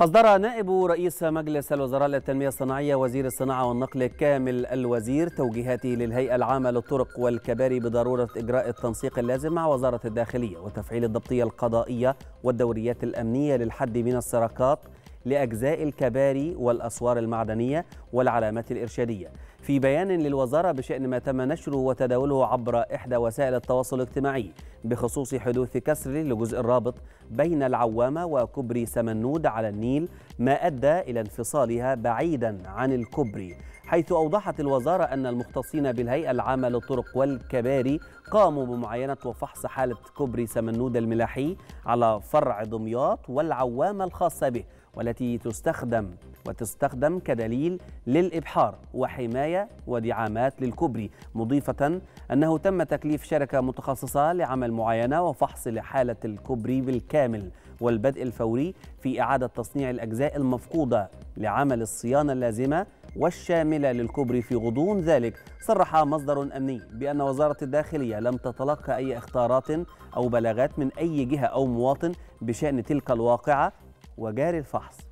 أصدر نائب رئيس مجلس الوزراء للتنمية الصناعية وزير الصناعة والنقل كامل الوزير توجيهاته للهيئة العامة للطرق والكباري بضرورة إجراء التنسيق اللازم مع وزارة الداخلية وتفعيل الضبطية القضائية والدوريات الأمنية للحد من السرقات. لأجزاء الكباري والأسوار المعدنية والعلامات الإرشادية. في بيان للوزارة بشأن ما تم نشره وتداوله عبر إحدى وسائل التواصل الاجتماعي بخصوص حدوث كسر لجزء الرابط بين العوامة وكبري سمنود على النيل ما أدى إلى انفصالها بعيدا عن الكبري حيث أوضحت الوزارة أن المختصين بالهيئة العامة للطرق والكباري قاموا بمعاينة وفحص حالة كبري سمنود الملاحي على فرع دمياط والعوامة الخاصة به والتي تستخدم وتستخدم كدليل للإبحار وحماية ودعامات للكوبري مضيفة أنه تم تكليف شركة متخصصة لعمل معاينة وفحص لحالة الكوبري بالكامل والبدء الفوري في إعادة تصنيع الأجزاء المفقودة لعمل الصيانة اللازمة والشاملة للكوبري في غضون ذلك. صرح مصدر أمني بأن وزارة الداخلية لم تتلقى أي اختارات أو بلاغات من أي جهة أو مواطن بشأن تلك الواقعة وجاري الفحص.